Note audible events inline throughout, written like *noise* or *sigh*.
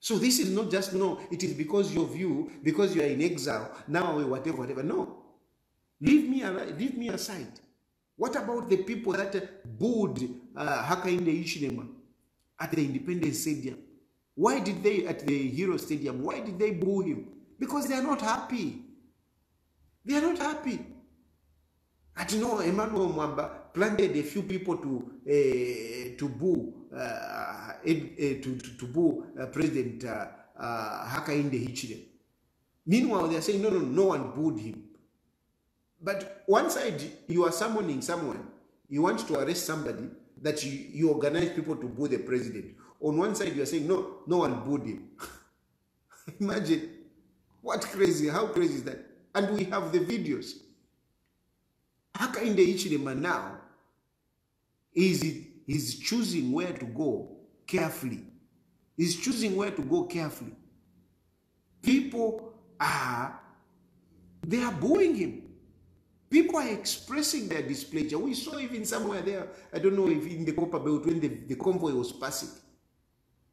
So this is not just no, it is because your view, because you are in exile, now whatever, whatever. No. Leave me, leave me aside. What about the people that booed uh, Hakainde Hichilema at the Independence Stadium? Why did they, at the Hero Stadium, why did they boo him? Because they are not happy. They are not happy. At no, Emmanuel Mwamba planted a few people to uh, to boo uh, Eh, eh, to, to, to boo uh, eh, President Hakainde Hichilema. Meanwhile, they are saying no, no, no one booed him. But one side, you are summoning someone, you want to arrest somebody that you, you organize people to boo the president. On one side, you are saying no, no one booed him. *laughs* Imagine what crazy, how crazy is that? And we have the videos. Hakainde Hichilema now is is choosing where to go carefully. He's choosing where to go carefully. People are they are booing him. People are expressing their displeasure. We saw even somewhere there, I don't know if in the Copper Belt when the, the convoy was passing.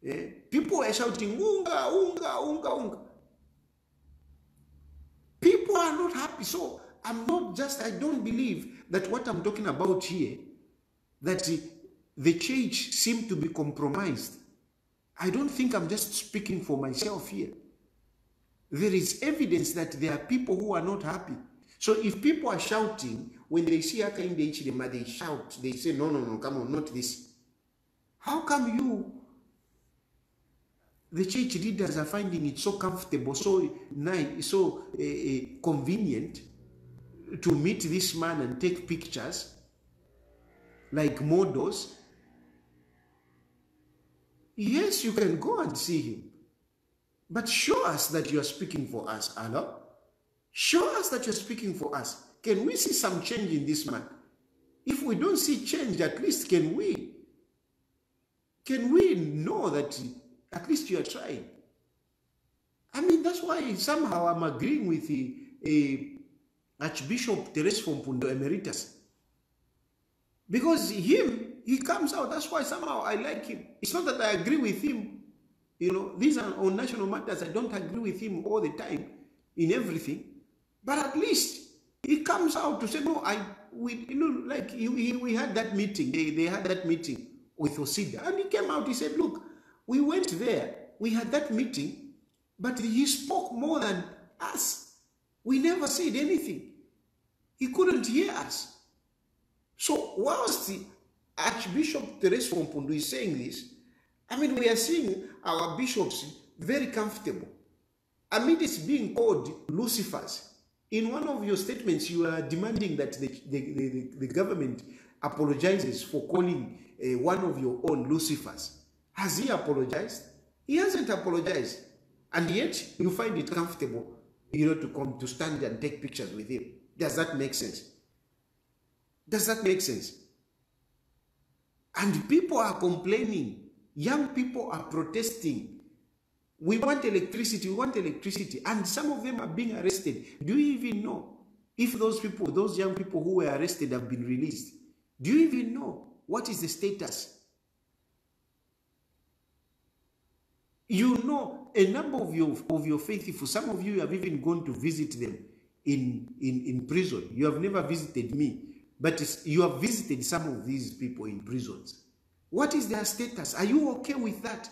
eh, people were shouting, Unga, Unga, Unga, Unga. People are not happy. So I'm not just, I don't believe that what I'm talking about here, that the church seem to be compromised. I don't think I'm just speaking for myself here. There is evidence that there are people who are not happy. So if people are shouting, when they see Hakainde Hichilema, they shout, they say, no, no, no, come on, not this. How come you the church leaders are finding it so comfortable, so nice, so uh, convenient to meet this man and take pictures like models. Yes, you can go and see him, but show us that you are speaking for us, Allah. Show us that you're speaking for us. Can we see some change in this man? If we don't see change, at least can we can we know that at least you are trying? I mean, that's why somehow I'm agreeing with the uh, Archbishop Teres from Pundo Emeritus. Because him, he comes out. That's why somehow I like him. It's not that I agree with him. You know, these are on national matters. I don't agree with him all the time in everything. But at least he comes out to say, no, I, we, you know, like he, he, we had that meeting. They, they had that meeting with Osida. And he came out, he said, look, we went there. We had that meeting, but he spoke more than us. We never said anything. He couldn't hear us. So whilst Archbishop Telesphore is saying this, I mean, we are seeing our bishops very comfortable. Amid it's being called Lucifers. In one of your statements, you are demanding that the, the, the, the government apologizes for calling uh, one of your own Lucifers. Has he apologized? He hasn't apologized. And yet, you find it comfortable, you know, to come to stand and take pictures with him. Does that make sense? Does that make sense? And people are complaining. Young people are protesting. We want electricity, we want electricity. And some of them are being arrested. Do you even know if those people, those young people who were arrested have been released? Do you even know what is the status? You know a number of your of your faithful, some of you have even gone to visit them in, in, in prison. You have never visited me, but you have visited some of these people in prisons. What is their status? Are you okay with that?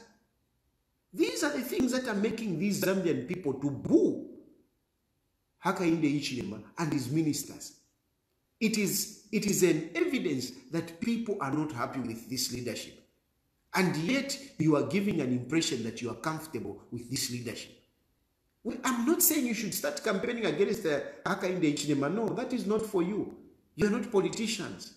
These are the things that are making these Zambian people to boo Hakainde Hichilema and his ministers. It is, it is an evidence that people are not happy with this leadership. And yet you are giving an impression that you are comfortable with this leadership. Well, I'm not saying you should start campaigning against uh, Hakainde Hichilema. No, that is not for you. You're not politicians.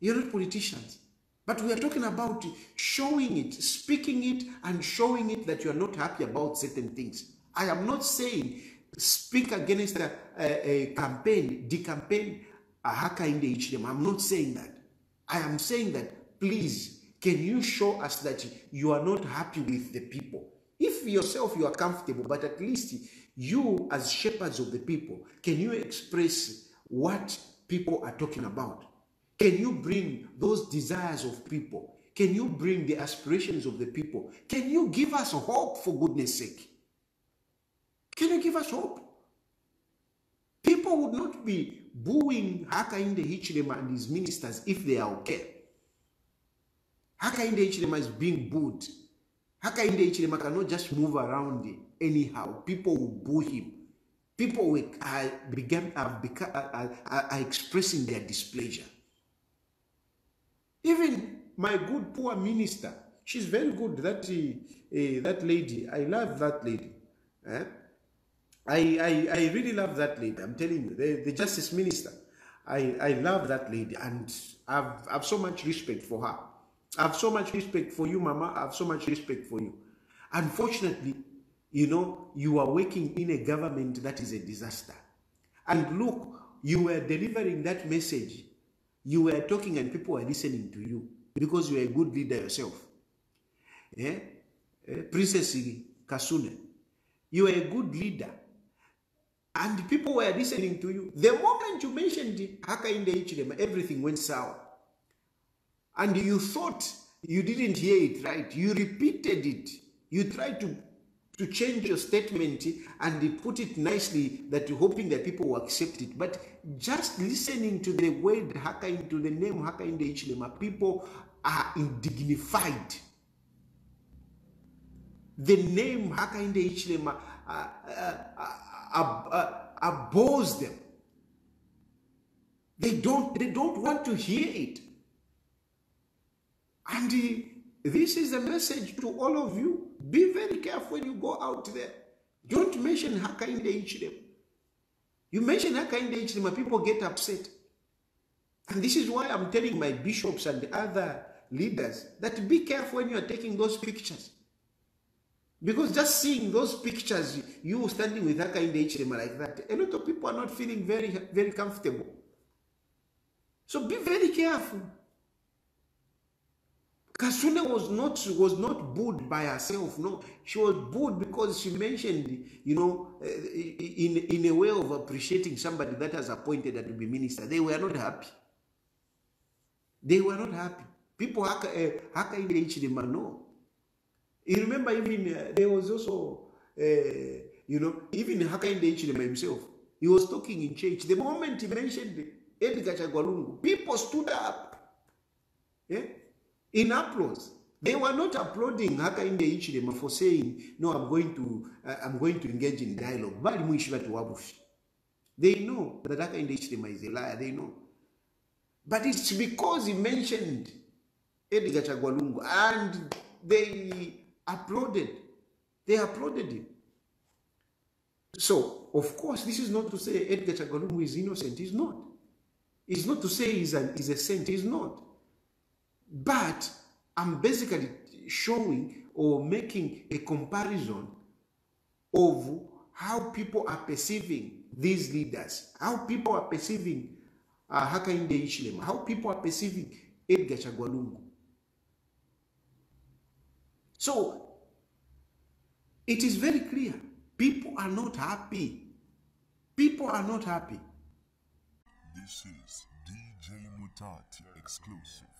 You're not politicians. But we are talking about showing it, speaking it, and showing it that you are not happy about certain things. I am not saying speak against a, a, a campaign, the campaign Hakainde Hichilema. I'm not saying that. I am saying that, please, can you show us that you are not happy with the people? If yourself you are comfortable, but at least you, as shepherds of the people, can you express what people are talking about? Can you bring those desires of people? Can you bring the aspirations of the people? Can you give us hope for goodness sake? Can you give us hope? People would not be booing Hakainde Hichilema and his ministers if they are okay. Hakainde Hichilema is being booed. Hakainde Hichilema cannot just move around anyhow. People will boo him. People uh, began, are expressing their displeasure. Even my good poor minister, she's very good. That uh, that lady, I love that lady. Eh? I, I I really love that lady. I'm telling you, the, the justice minister. I, I love that lady, and I've I've so much respect for her. I have so much respect for you, Mama. I have so much respect for you. Unfortunately, you know, you are working in a government that is a disaster. And look, you were delivering that message. You were talking and people were listening to you because you are a good leader yourself. Eh? Eh, Princess Kasune, you are a good leader. And people were listening to you. The moment you mentioned Hakainde Hichilema, everything went sour. And you thought you didn't hear it right. You repeated it. You tried to to change your statement and put it nicely that you're hoping that people will accept it. But just listening to the word Hakainde, to the name Haka Hakainde Hichilema, people are indignified. The name Hakainde Hichilema uh, uh, uh, uh, abhors them. They don't, they don't want to hear it. And uh, this is a message to all of you. Be very careful when you go out there. Don't mention Hakainde Hichilema. You mention Hakainde Hichilema, people get upset. And this is why I'm telling my bishops and other leaders that be careful when you are taking those pictures. Because just seeing those pictures, you standing with Hakainde Hichilema like that, a lot of people are not feeling very, very comfortable. So be very careful. Kasune was not was not booed by herself. No, she was booed because she mentioned, you know, in in a way of appreciating somebody that has appointed her to be minister. They were not happy. They were not happy. People haka haka in the no. You remember even uh, there was also, uh, you know, even Hakainde himself. He was talking in church. The moment he mentioned Edgar Chagwa Lungu, people stood up. Yeah? In applause. They were not applauding Hakainde Hichilema for saying, "No, I'm going to, uh, I'm going to engage in dialogue." They know that Hakainde Hichilema is a liar. They know, but it's because he mentioned Edgar Chagwa Lungu and they applauded. They applauded him. So, of course, this is not to say Edgar Chagwa Lungu is innocent. He's not. It's not to say he's, an, he's a saint. He's not. But I'm basically showing or making a comparison of how people are perceiving these leaders, how people are perceiving uh, Hakainde Hichilema, how people are perceiving Edgar Chagwa Lungu. So it is very clear. People are not happy. People are not happy. This is DJ Mutati exclusive.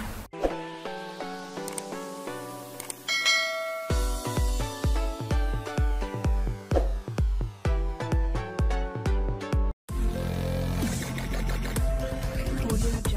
DJ